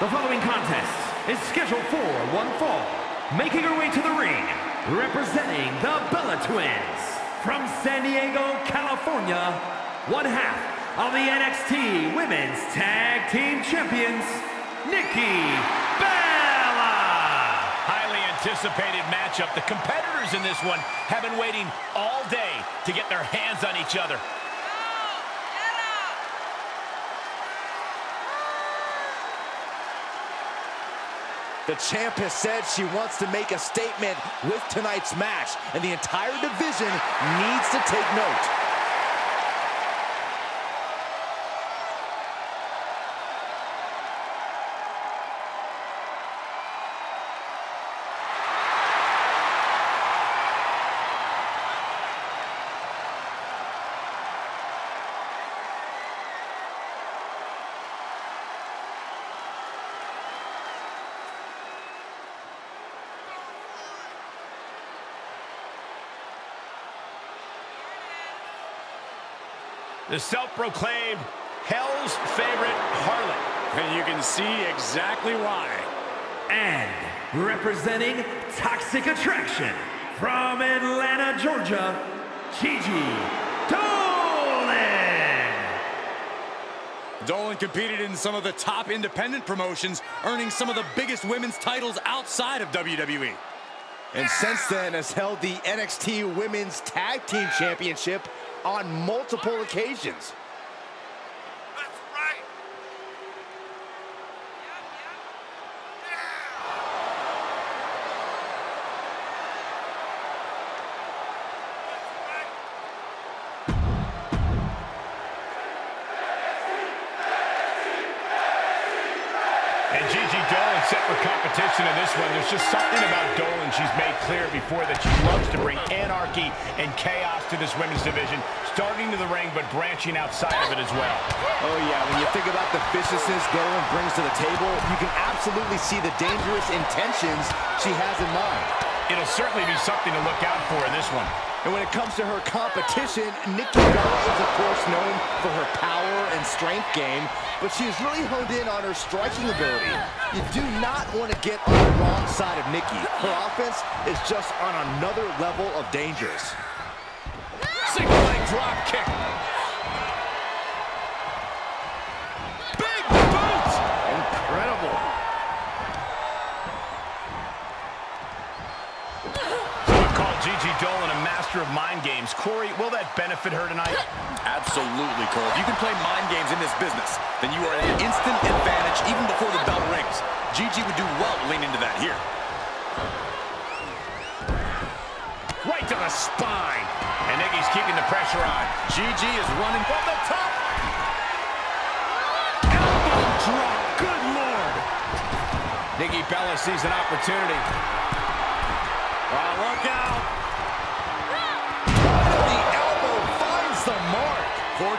The following contest is scheduled for one fall. Making her way to the ring, representing the Bella Twins. From San Diego, California, one half of the NXT Women's Tag Team Champions, Nikki Bella. Highly anticipated matchup. The competitors in this one have been waiting all day to get their hands on each other. The champ has said she wants to make a statement with tonight's match, and the entire division needs to take note. The self-proclaimed Hell's favorite harlot. And you can see exactly why. And representing Toxic Attraction from Atlanta, Georgia, Gigi Dolin. Dolin competed in some of the top independent promotions, earning some of the biggest women's titles outside of WWE. And since then has held the NXT Women's Tag Team Championship on multiple occasions. And Gigi Dolin set for competition in this one. There's just something about Dolin she's made clear before that she loves to bring anarchy and chaos to this women's division, starting to the ring but branching outside of it as well. Oh yeah, when you think about the viciousness Dolin brings to the table, you can absolutely see the dangerous intentions she has in mind. It'll certainly be something to look out for in this one. And when it comes to her competition, Nikki Bella is of course known for her power and strength game, but she has really honed in on her striking ability. You do not want to get on the wrong side of Nikki. Her offense is just on another level of dangerous. Single leg drop kick. Gigi Dolin a master of mind games. Corey, will that benefit her tonight? Absolutely, Cole. If you can play mind games in this business, then you are at an instant advantage even before the bell rings. Gigi would do well to lean into that here. Right to the spine. And Iggy's keeping the pressure on. Gigi is running From the top. Elbow drop. Good Lord. Nikki Bella sees an opportunity.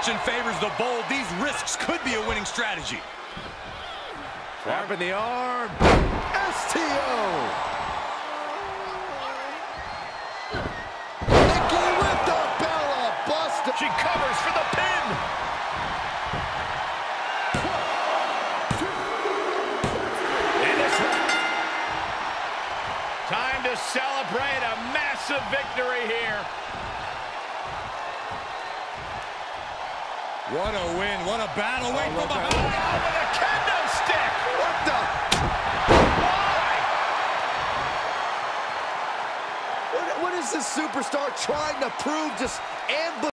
Fortune favors the bold. These risks could be a winning strategy. Trap in the arm. STO. Nikki with the Bella Buster. She covers for the pin. And this Time to celebrate a massive victory here. What a win. What a battle. Wait Oh, from behind. Oh, with a kendo stick. What the? Why? What, what is this superstar trying to prove? Just ambush.